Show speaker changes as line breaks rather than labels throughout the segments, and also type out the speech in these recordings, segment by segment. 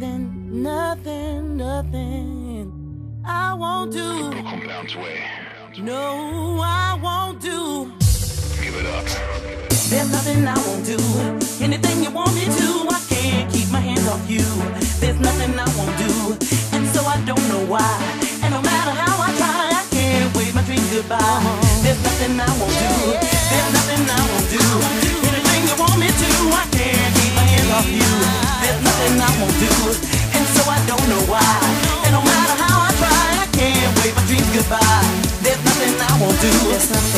nothing, nothing, nothing I won't do. Homebound's way. No, I won't do. Give it up. There's nothing I won't do. Anything you want me to, I can't keep my hands off you. There's nothing I won't do, and so I don't know why. And no matter how I try, I can't wave my dream goodbye. There's nothing I won't do. There's nothing. Won't do.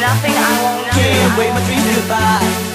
Nothing I won't do. Can't wave my dreams goodbye.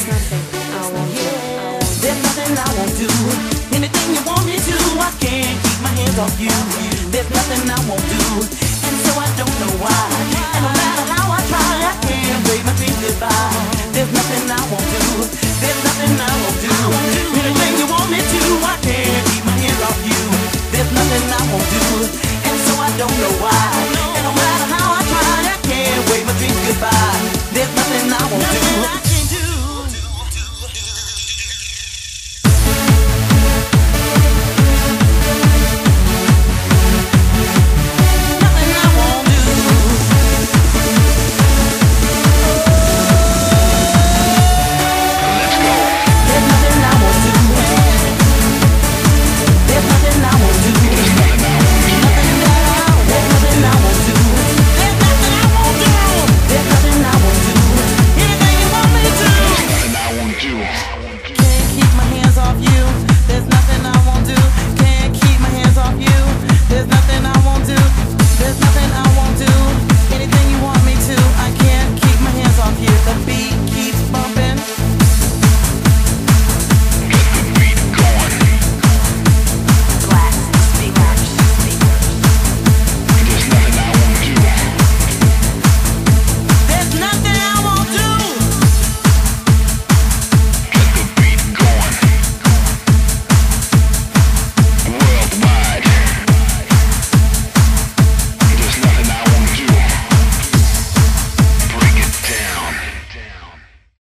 There's nothing I won't do. Anything you want me to.
I
can't keep my hands off you. There's nothing I won't do. And so I don't know why. And no matter how I try, I can't my goodbye. There's nothing I won't do. There's nothing I won't do. Anything you want me to. I can't keep my hands off you. There's nothing I won't do. And so I don't know why.